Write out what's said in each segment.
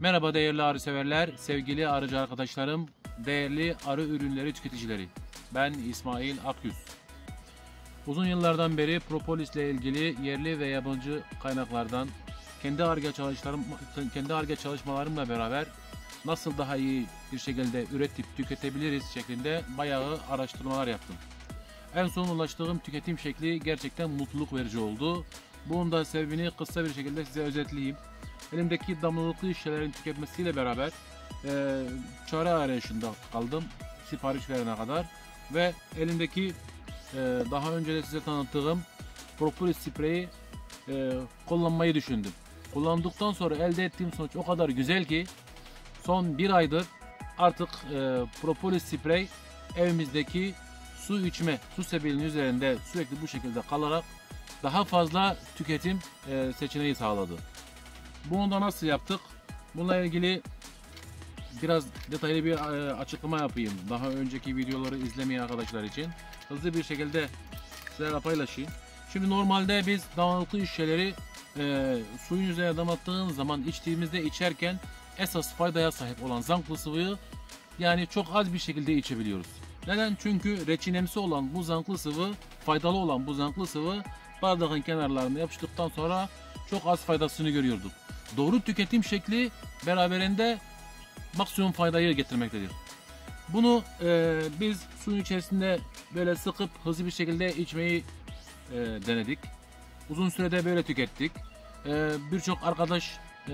Merhaba değerli arı severler, sevgili arıcı arkadaşlarım, değerli arı ürünleri tüketicileri. Ben İsmail Akyüz. Uzun yıllardan beri propolis ile ilgili yerli ve yabancı kaynaklardan kendi arge çalışmalarım kendi arge çalışmalarımla beraber nasıl daha iyi bir şekilde üretip tüketebiliriz şeklinde bayağı araştırmalar yaptım. En son ulaştığım tüketim şekli gerçekten mutluluk verici oldu. Bunun da sebebini kısa bir şekilde size özetleyeyim. Elimdeki damlalıklı şişelerin tüketmesiyle beraber e, çare arayışında kaldım sipariş verene kadar ve elimdeki e, daha önce de size tanıttığım propolis spreyi e, kullanmayı düşündüm. Kullandıktan sonra elde ettiğim sonuç o kadar güzel ki son bir aydır artık e, propolis sprey evimizdeki su içme, su sebilinin üzerinde sürekli bu şekilde kalarak daha fazla tüketim e, seçeneği sağladı. Bunu da nasıl yaptık? Bununla ilgili biraz detaylı bir e, açıklama yapayım. Daha önceki videoları izlemeyen arkadaşlar için. Hızlı bir şekilde sizlerle paylaşayım. Şimdi normalde biz damlatıklı şişeleri e, suyun üzerine damlattığın zaman içtiğimizde içerken esas faydaya sahip olan zanklı sıvıyı yani çok az bir şekilde içebiliyoruz. Neden? Çünkü reçinemsi olan bu zanklı sıvı, faydalı olan bu zanklı sıvı bardağın kenarlarına yapıştıktan sonra çok az faydasını görüyorduk. Doğru tüketim şekli beraberinde maksimum faydayı getirmektedir. Bunu e, biz suyun içerisinde böyle sıkıp hızlı bir şekilde içmeyi e, denedik. Uzun sürede böyle tükettik. E, Birçok arkadaş e,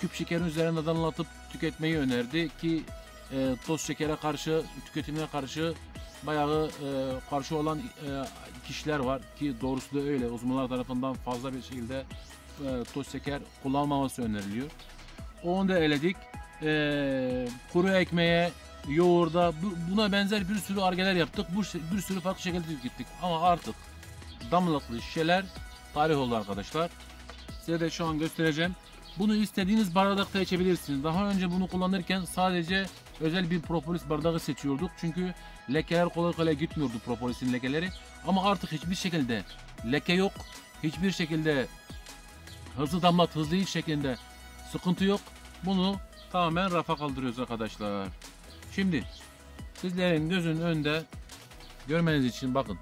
küp şekerin üzerine damlatıp tüketmeyi önerdi ki e, toz şekere karşı, tüketimine karşı bayağı e, karşı olan e, kişiler var ki doğrusu da öyle. Uzmanlar tarafından fazla bir şekilde e, toz şeker kullanmaması öneriliyor. Onu da eledik. E, kuru ekmeğe, yoğurda bu- buna benzer bir sürü argeler yaptık. Bu bir sürü farklı şekilde tükettik. Ama artık damlalıklı şişeler tarih oldu arkadaşlar. Size de şu an göstereceğim. Bunu istediğiniz bardakta içebilirsiniz. Daha önce bunu kullanırken sadece özel bir propolis bardağı seçiyorduk. Çünkü lekeler kolay kolay gitmiyordu propolisin lekeleri. Ama artık hiçbir şekilde leke yok. Hiçbir şekilde hızlı damlat, hızlı iç şeklinde sıkıntı yok. Bunu tamamen rafa kaldırıyoruz arkadaşlar. Şimdi sizlerin gözünün önünde görmeniz için bakın.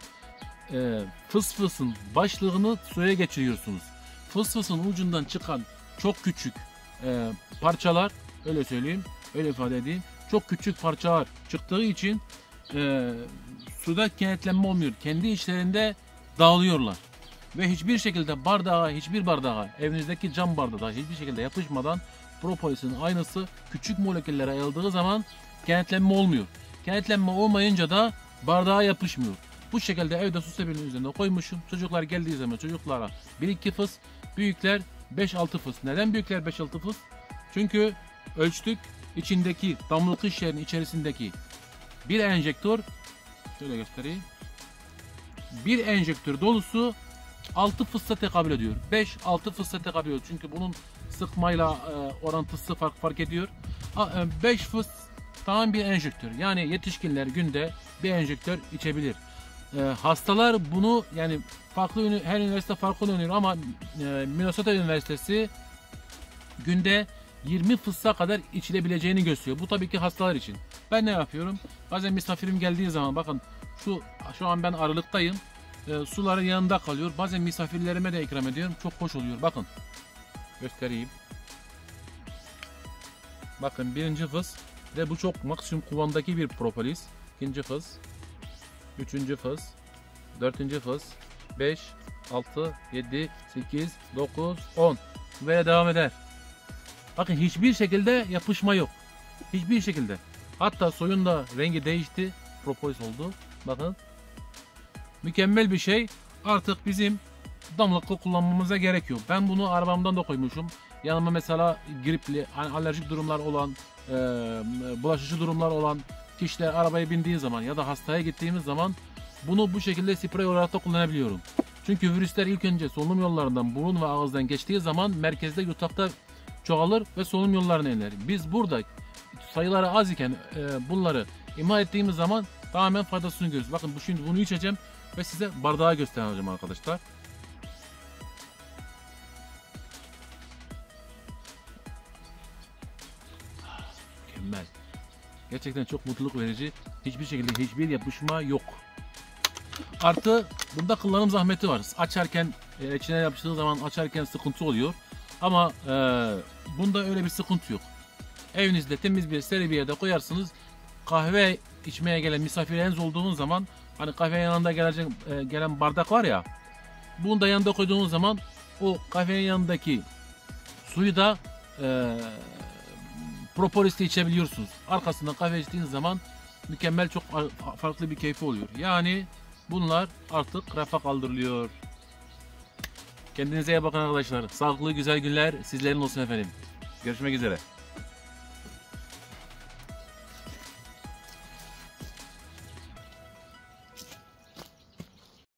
Ee, fıs fısın başlığını suya geçiriyorsunuz. Fıs fısın ucundan çıkan çok küçük e, parçalar öyle söyleyeyim öyle ifade edeyim çok küçük parçalar çıktığı için e, suda kenetlenme olmuyor. Kendi içlerinde dağılıyorlar. Ve hiçbir şekilde bardağa, hiçbir bardağa, evinizdeki cam bardağa hiçbir şekilde yapışmadan propolisin aynısı küçük moleküllere ayrıldığı zaman kenetlenme olmuyor. Kenetlenme olmayınca da bardağa yapışmıyor. Bu şekilde evde su sebilinin üzerine koymuşum. Çocuklar geldiği zaman çocuklara 1-2 fıs, büyükler 5-6 fıs. Neden büyükler 5-6 fıs? Çünkü ölçtük içindeki damlalık şişlerin içerisindeki bir enjektör şöyle göstereyim. Bir enjektör dolusu 6 fıssa tekabül ediyor. 5-6 fıssa tekabül ediyor. Çünkü bunun sıkmayla e, orantısı fark fark ediyor. 5 fıs tamam bir enjektör. Yani yetişkinler günde bir enjektör içebilir. E, hastalar bunu yani farklı her üniversite farklı öneriyor ama e, Minnesota Üniversitesi günde 20 fıssa kadar içilebileceğini gösteriyor. Bu tabii ki hastalar için. Ben ne yapıyorum? Bazen misafirim geldiği zaman bakın şu şu an ben aralıktayım. E, suların yanında kalıyor. Bazen misafirlerime de ikram ediyorum. Çok hoş oluyor. Bakın. Göstereyim. Bakın birinci fıs ve bu çok maksimum kuvamdaki bir propolis. İkinci fıs. Üçüncü fıs. Dördüncü fıs. 5, 6, 7, 8, 9, 10. Böyle devam eder. Bakın hiçbir şekilde yapışma yok. Hiçbir şekilde. Hatta soyun da rengi değişti. Propolis oldu. Bakın. Mükemmel bir şey. Artık bizim damlalıklı kullanmamıza gerek yok. Ben bunu arabamdan da koymuşum. Yanıma mesela gripli, hani alerjik durumlar olan, e, bulaşıcı durumlar olan kişiler arabaya bindiği zaman ya da hastaya gittiğimiz zaman bunu bu şekilde sprey olarak da kullanabiliyorum. Çünkü virüsler ilk önce solunum yollarından, burun ve ağızdan geçtiği zaman merkezde yutakta çoğalır ve solunum yollarına iner. Biz burada sayıları az iken e, bunları imha ettiğimiz zaman tamamen faydasını görüyoruz. Bakın bu şimdi bunu içeceğim ve size bardağı göstereceğim arkadaşlar. mükemmel. Gerçekten çok mutluluk verici. Hiçbir şekilde hiçbir yapışma yok. Artı bunda kullanım zahmeti var. Açarken e, içine yapıştığı zaman açarken sıkıntı oluyor. Ama e, bunda öyle bir sıkıntı yok. Evinizde temiz bir seri bir yerde koyarsınız. Kahve içmeye gelen misafirleriniz olduğunuz zaman hani kahve yanında gelecek e, gelen bardak var ya. Bunu da yanında koyduğunuz zaman o kahvenin yanındaki suyu da e, propolisle içebiliyorsunuz. Arkasından kahve içtiğiniz zaman mükemmel çok fa- farklı bir keyfi oluyor. Yani bunlar artık rafa kaldırılıyor. Kendinize iyi bakın arkadaşlar. Sağlıklı güzel günler sizlerin olsun efendim. Görüşmek üzere.